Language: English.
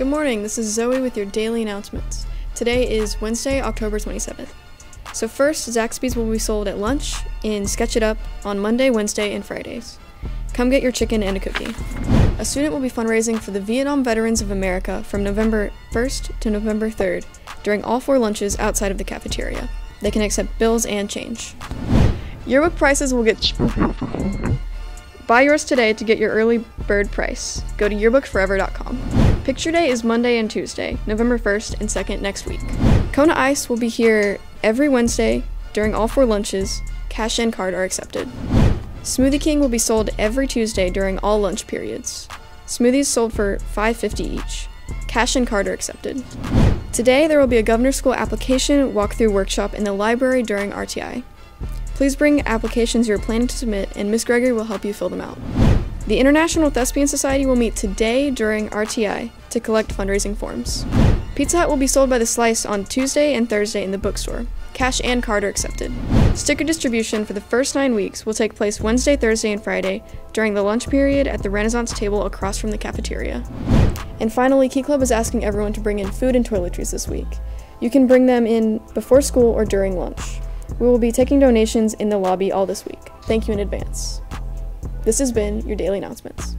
Good morning, this is Zoe with your daily announcements. Today is Wednesday, October 27th. So, first, Zaxby's will be sold at lunch in Sketch It Up on Monday, Wednesday, and Fridays. Come get your chicken and a cookie. A student will be fundraising for the Vietnam Veterans of America from November 1st to November 3rd during all four lunches outside of the cafeteria. They can accept bills and change. Yearbook prices will get Buy yours today to get your early bird price. Go to yearbookforever.com. Picture Day is Monday and Tuesday, November 1st and 2nd next week. Kona Ice will be here every Wednesday during all four lunches. Cash and card are accepted. Smoothie King will be sold every Tuesday during all lunch periods. Smoothies sold for $5.50 each. Cash and card are accepted. Today there will be a Governor School application walkthrough workshop in the library during RTI. Please bring applications you're planning to submit, and Miss Gregory will help you fill them out. The International Thespian Society will meet today during RTI to collect fundraising forms. Pizza Hut will be sold by the slice on Tuesday and Thursday in the bookstore. Cash and card are accepted. Sticker distribution for the first nine weeks will take place Wednesday, Thursday, and Friday during the lunch period at the Renaissance table across from the cafeteria. And finally, Key Club is asking everyone to bring in food and toiletries this week. You can bring them in before school or during lunch. We will be taking donations in the lobby all this week. Thank you in advance. This has been your daily announcements.